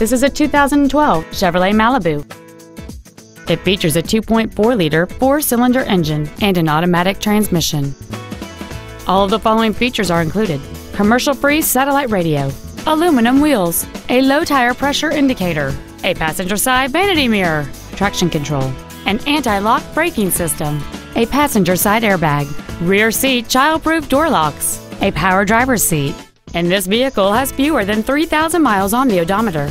This is a 2012 Chevrolet Malibu. It features a 2.4-liter four-cylinder engine and an automatic transmission. All of the following features are included. Commercial-free satellite radio, aluminum wheels, a low tire pressure indicator, a passenger side vanity mirror, traction control, an anti-lock braking system, a passenger side airbag, rear seat child-proof door locks, a power driver's seat, and this vehicle has fewer than 3,000 miles on the odometer.